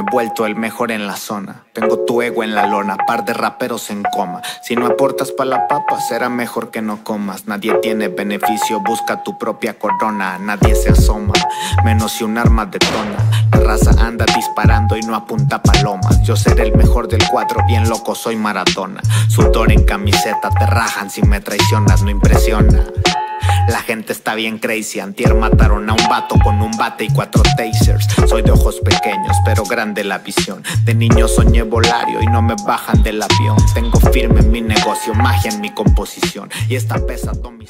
vuelto el mejor en la zona. Tengo tu ego en la lona, par de raperos en coma. Si no aportas pa' la papa, será mejor que no comas. Nadie tiene beneficio, busca tu propia corona. Nadie se asoma, menos si un arma detona. La raza anda disparando y no apunta palomas. Yo seré el mejor del cuadro, bien loco, soy maratona. Sudor en camiseta, te rajan si me traicionas, no impresiona. La gente está bien crazy. Antier mataron a un vato con un bate y cuatro tasers. Soy de ojos pequeños, pero grande la visión. De niño soñé volario y no me bajan del avión. Tengo firme en mi negocio, magia en mi composición. Y esta pesa todo mi